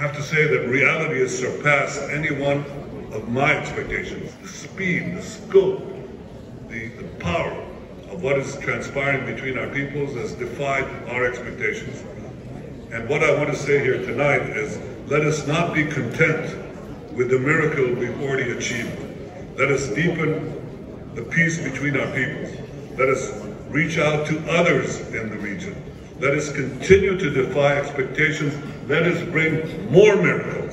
have to say that reality has surpassed any one of my expectations. The speed, the scope, the, the power of what is transpiring between our peoples has defied our expectations. And what I want to say here tonight is let us not be content with the miracle we've already achieved. Let us deepen the peace between our peoples. Let us reach out to others in the region. Let us continue to defy expectations. Let us bring more miracles